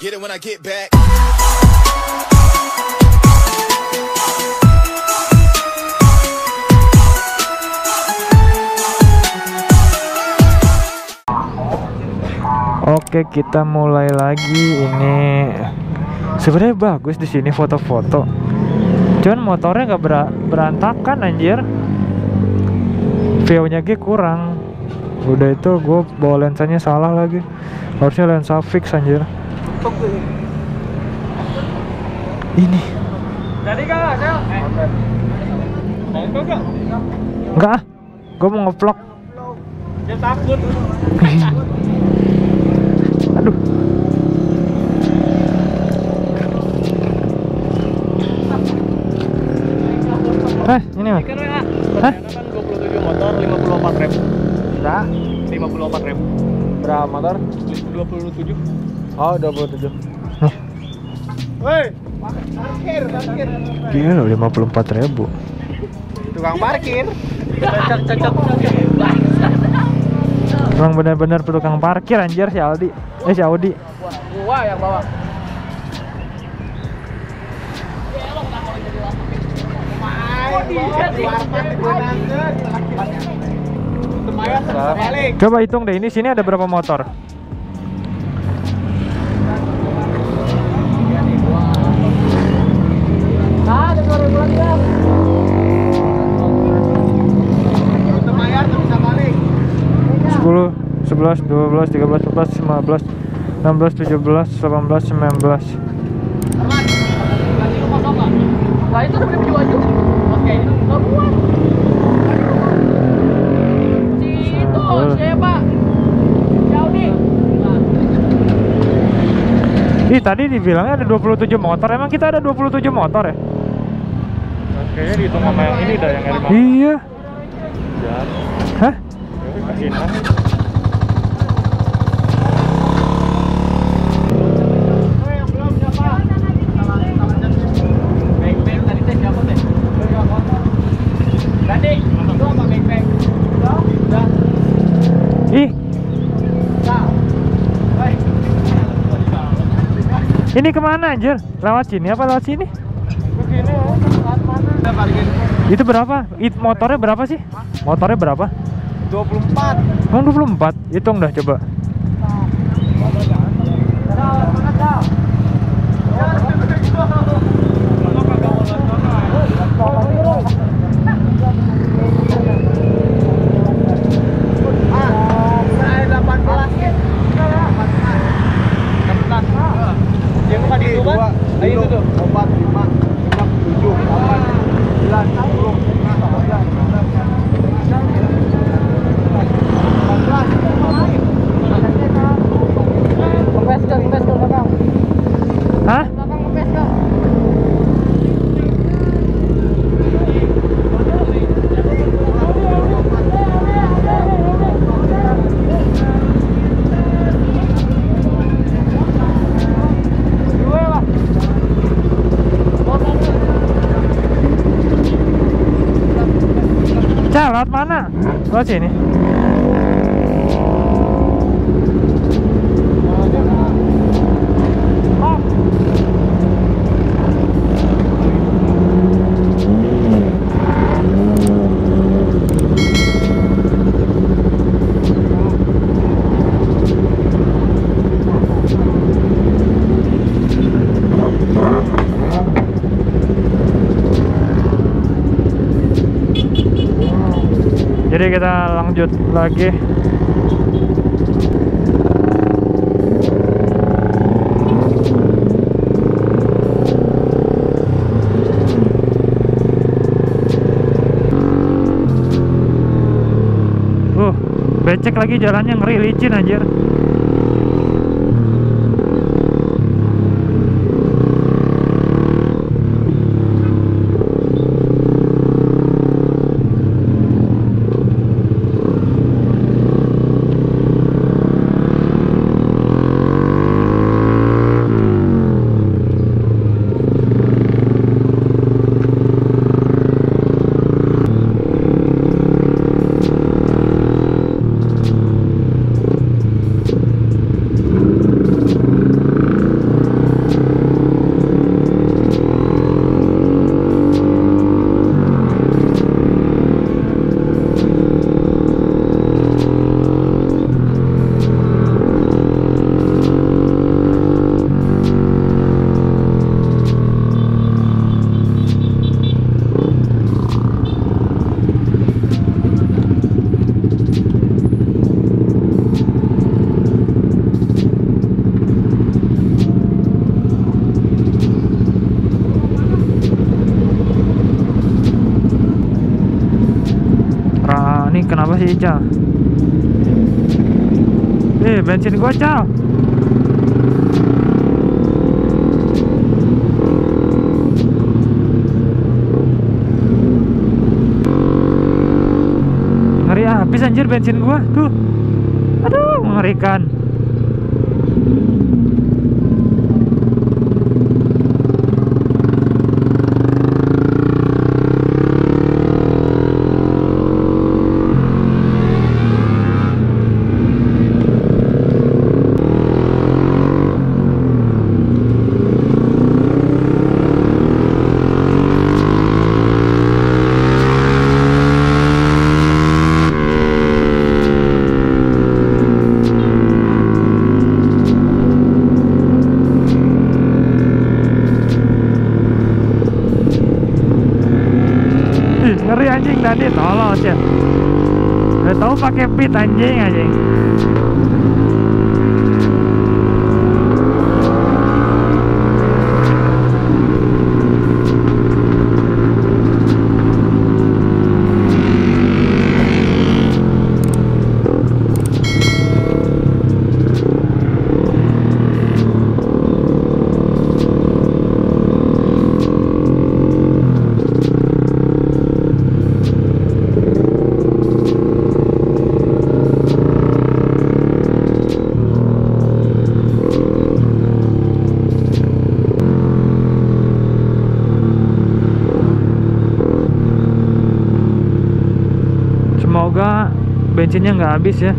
Get it when I get back. Oke, kita mulai lagi. Ini sebenarnya bagus di sini foto-foto. Cuman motornya nggak bera- berantakan anjir. View-nya G kurang. Udah itu gue bawa lensanya salah lagi. Harusnya lensa fix anjir. Ini Jadi kak, gak? enggak ah. Gue mau ngevlog. Dia takut Aduh. Eh, ini mah. Hah? kan 27 motor 54 ribu Enggak. 54 ribu Berapa motor? 27 Oh, 27. Woi Parkir, parkir Gila, 54 ribu. Tukang parkir Cocok, cocok Emang benar-benar tukang parkir anjir si Aldi. Eh si Audi. Gua yang bawa Coba hitung deh ini sini ada berapa motor? 11 12 13 14 15 16 17 18 19 Ih, tadi dibilangnya ada 27 motor. Emang kita ada 27 motor ya? Kayaknya dihitung sama yang ini dah yang Iya. Ya. Hah? Kasihan. Ini ke mana anjir? Lewat sini apa lewat sini? Itu berapa? It motornya berapa sih? Motornya berapa? 24 Emang 24? Hitung dah coba. Yang bukan itu kan? Ayo itu tuh. 4, 5, 6, 7, 8, 9, 10, 11. Kempes ke, kempes ke belakang. Hah? Belakang kempes ke. Cah, lewat mana? Lewat sini. Jadi kita lanjut lagi. Uh, becek lagi jalannya ngeri licin anjir. Sih Cal? Eh bensin gua Cal Ngeri habis anjir bensin gua tuh. Aduh mengerikan Ih, ngeri anjing tadi tolol ya. Udah tahu pakai pit anjing anjing. Bensinnya nggak habis ya.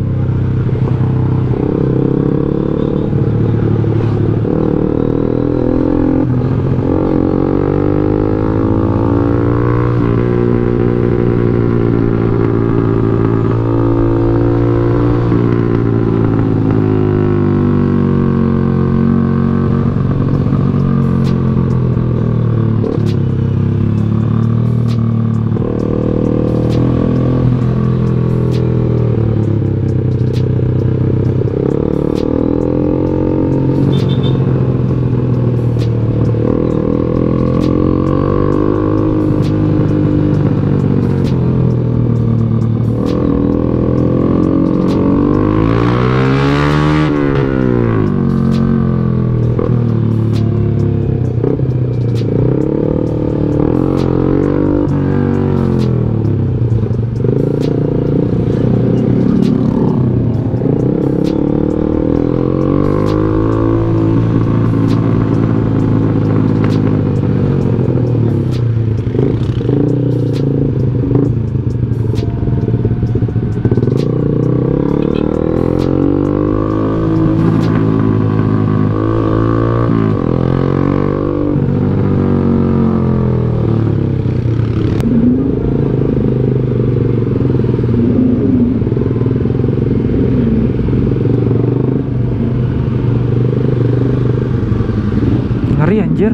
Ngeri anjir.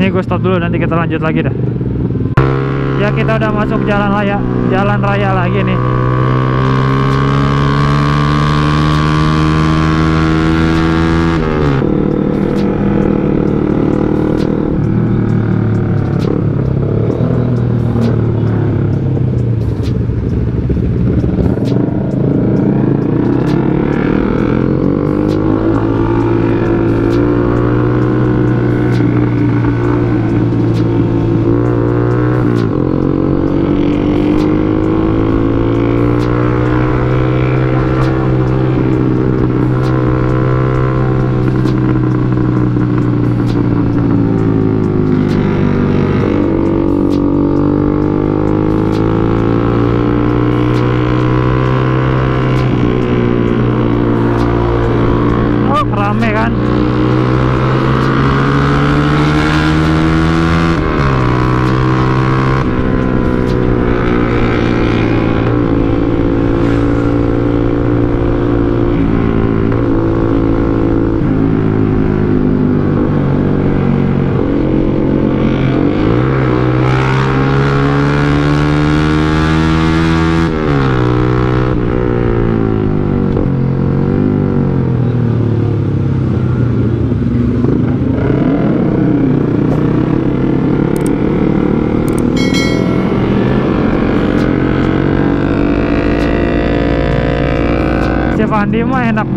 Ini gue stop dulu nanti kita lanjut lagi dah. Ya kita udah masuk jalan raya, jalan raya lagi nih.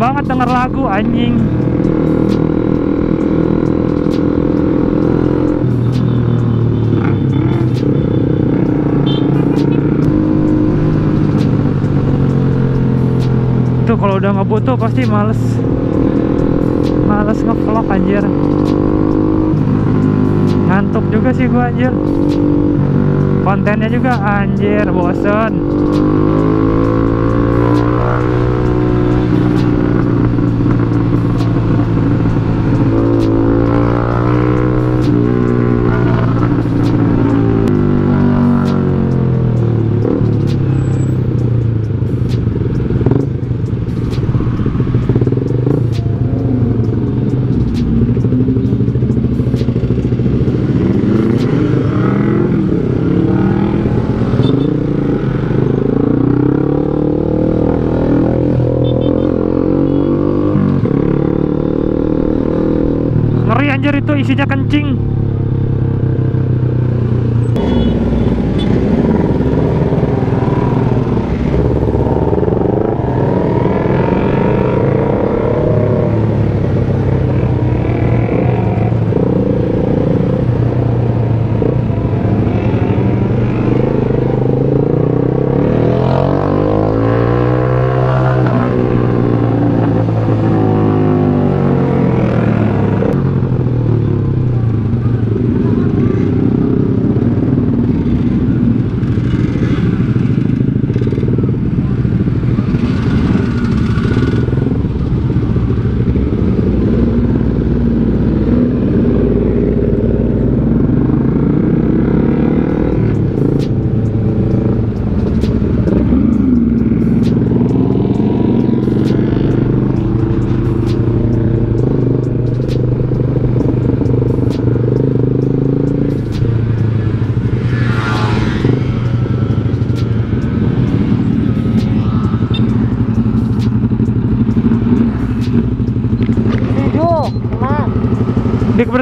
Banget denger lagu anjing. Tuh kalau udah ngebut tuh pasti males. Males ngevlog anjir. Ngantuk juga sih gua anjir. Kontennya juga anjir bosen Ngeri anjir itu isinya kencing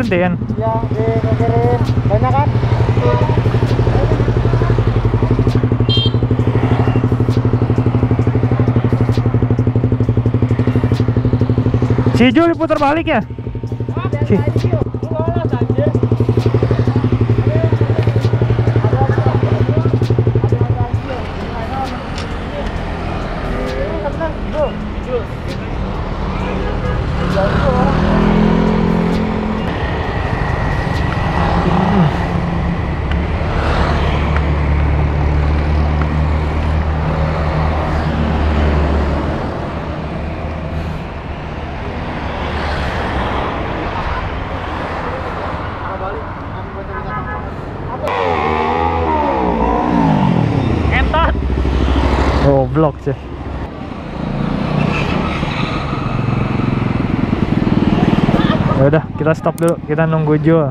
Di keberhentian dikirim. Banyak kan? Si Jul putar balik ya? Si-. Goblok sih Ya udah, kita stop dulu. Kita nunggu Jul.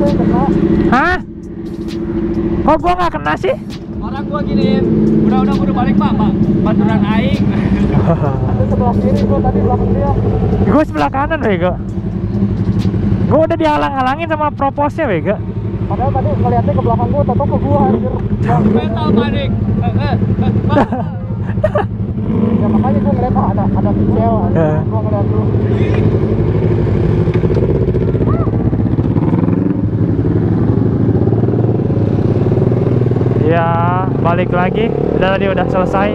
Kena. Hah? Kok gua nggak kena sih? Orang gua gini, udah udah udah balik pak, pak, baturan aing. Sebelah kiri gua tadi belakang dia. Gue sebelah kanan, Bego. Gue udah dihalang-halangin sama proposnya, Bego. Padahal tadi ngeliatnya ke belakang gua, toto ke gua anjir. Mental panik. Ya makanya gua ngeliat ah, ada ada kecil anjir. Ya. Gua ngeliat dulu. Ya, balik lagi. Udah tadi udah selesai.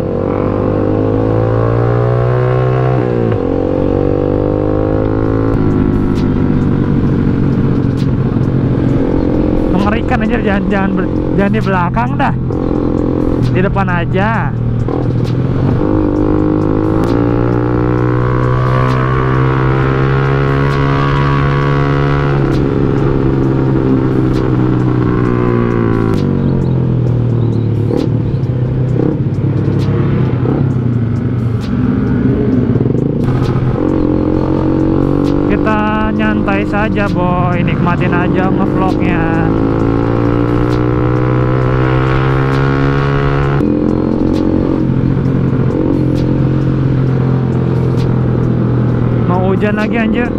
Mengerikan aja jangan jangan jangan di belakang dah. Di depan aja. Saja, boy. Nikmatin aja ngevlognya. Mau hujan lagi anjir.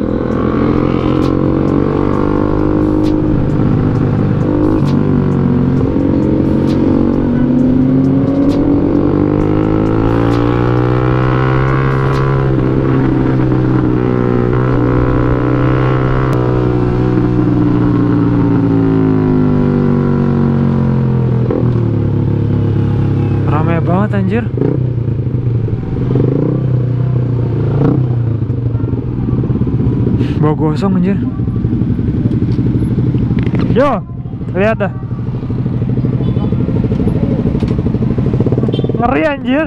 banget anjir. Bawa gosong anjir. Yo, lihat dah. Ngeri anjir.